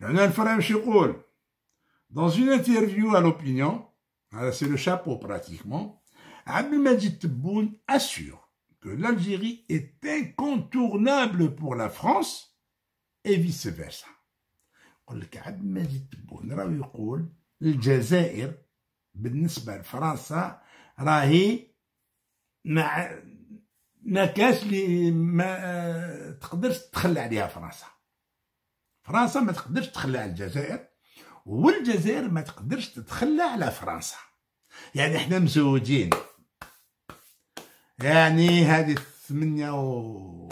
العنوان الفرنسي يقول Dans une interview à l'opinion, c'est le chapeau pratiquement, Abdelmajid Tebboune assure que l'Algérie est incontournable pour la France et vice-versa. يقول لك عبد المجيد تبون راه يقول الجزائر بالنسبه لفرنسا راهي مع ما كاش لي ما تقدرش تخلى عليها فرنسا فرنسا ما تقدرش تخلى على الجزائر والجزائر ما تقدرش تتخلى على فرنسا يعني إحنا مزوجين يعني هذه ثمانية و...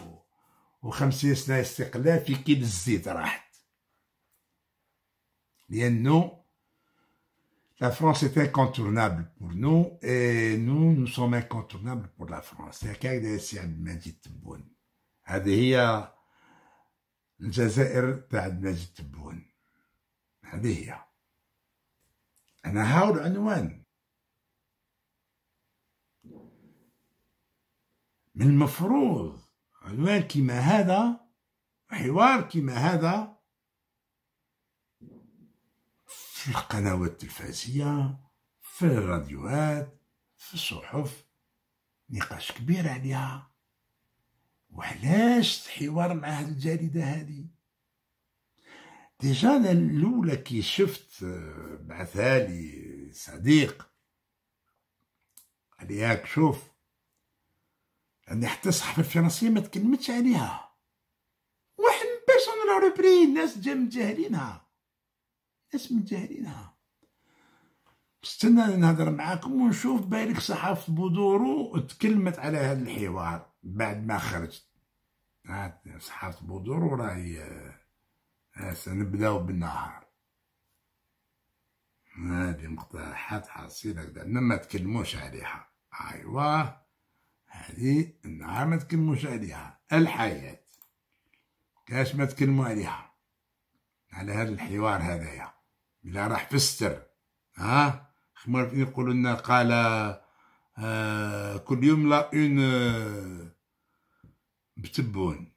وخمسين سنة استقلال في كيد الزيت راحت لأنه La France est incontournable pour nous et nous, nous sommes incontournables pour la France. هكاك داير السي عبد المجيد تبون. هذه هي الجزائر تاع المجيد تبون. هذه هي. أنا هاو العنوان. من المفروض عنوان كيما هذا حوار كيما هذا في القنوات التلفزية في الراديوات في الصحف نقاش كبير عليها وعلاش حوار مع هاد الجريدة هادي؟ déjà أنا الأولى كي شفت بعثها لي صديق قال لي هاك شوف يعني حتى الصحافه الفرنسيه ما تكلمتش عليها. واحد personne l'a repris الناس جا متجاهلينها ناس متجاهلينها استنى نهضر معاكم ونشوف بالك صحافة بودورو تكلمت على هذا الحوار بعد ما خرجت. صحافة بودورو راهي سنبداو بالنهار. هذه مقترحات حاصلة كدا ما تكلموش عليها. ايوا هذه النهار ما تكلموش عليها. الحياة. كاش ما عليها؟ على هذا الحوار هذايا. بلا راح فستر ها؟ خمر يقولوا لنا قال آه كل يوم لا اون بتبون.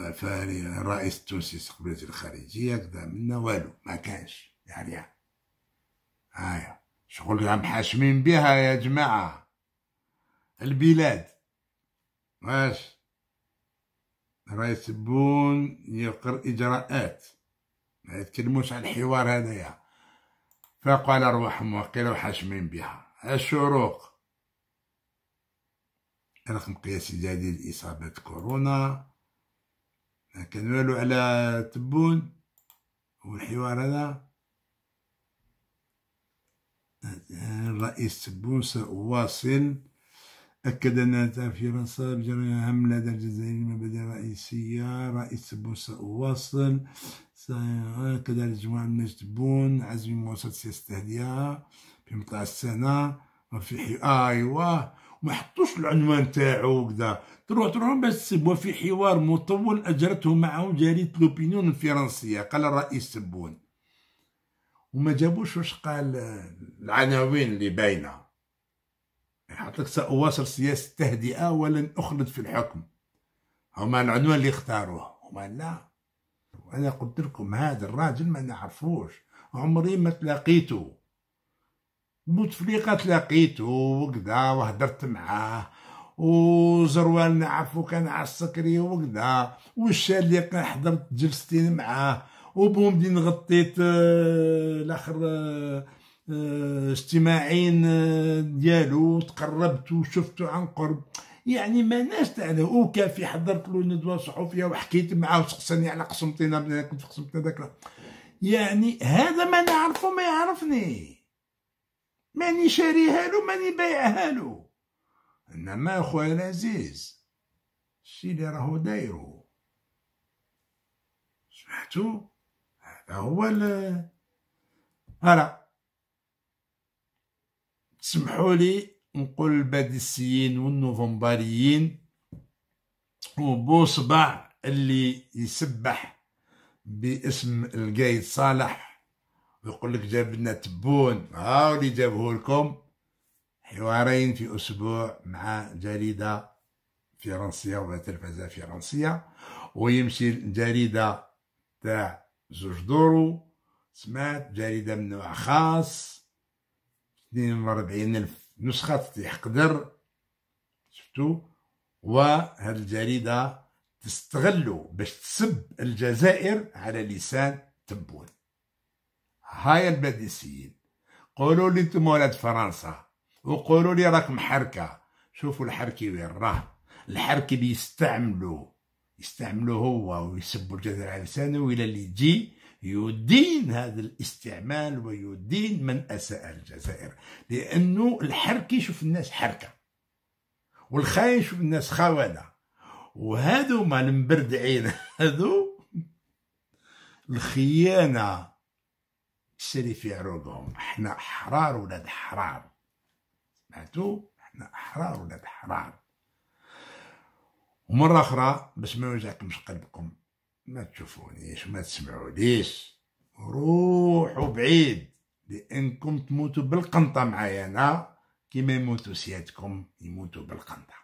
الرئيس التونسي استقبلت الخارجية كذا منا والو ما كانش يعني هايا شغل عم حاشمين بها يا جماعة. البلاد. واش؟ رئيس بون يقر إجراءات. ما يتكلموش على الحوار هذايا فقال أرواحهم وقيل حاشمين بها. الشروق. رقم قياسي جديد إصابة كورونا ما كان والو على تبون والحوار هذا. الرئيس تبون سأواصل أكد أن فرنسا بجرى أهم لدى الجزائر المبادئ الرئيسية رئيس تبون سأواصل كذلك جماعة المجد تبون عزم مواصلة سياسة التهدئة في مطلع السنة وفي حي... أيوا ما حطوش العنوان تاعو كذا تروح تروح بس وفي حوار مطول أجرته معه جريدة لوبينيون الفرنسية قال الرئيس تبون وما جابوش واش قال العناوين اللي باينة. يحط لك سأواصل سياسة التهدئة ولن أخلد في الحكم. هما العنوان اللي اختاروه. هما لا. وأنا قلت لكم هذا الراجل ما نعرفوش. عمري ما تلاقيته. بوتفليقة تلاقيته وكذا وهدرت معاه وزروال نعرفو كان على السكري وكذا والشالي حضرت جلستين معاه وبومدين غطيت الآخر اجتماعين ديالو تقربت وشفتو عن قرب. يعني ما ناس تاعنا وكافي حضرت له ندوة صحفية وحكيت معاه وسقساني على قسمتنا كنت في قسمتنا ذاك يعني هذا ما نعرفه ما يعرفني. ماني شاريها له ماني بايعها له إنما أخويا العزيز الشي اللي راهو دايرو. سمعتو؟ هذا هو ال. هلا. تسمحوا لي نقول الباديسيين والنوفمبريين وبوصبع اللي يسبح باسم القايد صالح ويقول لك جاب لنا تبون هاو اللي جابه لكم؟ حوارين في أسبوع مع جريدة فرنسية ولا تلفزة فرنسية ويمشي الجريده تاع زوج دورو سمعت جريدة من نوع خاص اثنين وربعين ألف نسخة تطيح قدر شفتو؟ وهذه الجريدة تستغلوا باش تسب الجزائر على لسان تبون. هاي الباديسيين قولوا لي أنتم ولاد فرنسا وقولوا لي راك محركة. شوفوا الحركي وين راه. الحركي اللي يستعملوا يستعملوا هو ويسبوا الجزائر على لسانه وإلى اللي يجي يدين هذا الاستعمال ويدين من أساء الجزائر. لأنه الحركي يشوف الناس حركة والخاين يشوف الناس خونة. وهادو ما المبردعين هادو الخيانة يسري في عروقهم. إحنا أحرار ولاد حرار سمعتوا إحنا أحرار ولاد حرار ومرة أخرى باش ما يوجعكمش قلبكم؟ ما تشوفونيش وما تسمعوليش روحوا بعيد لأنكم تموتوا بالقنطة معايا أنا. كيما يموتوا سيادكم يموتوا بالقنطة.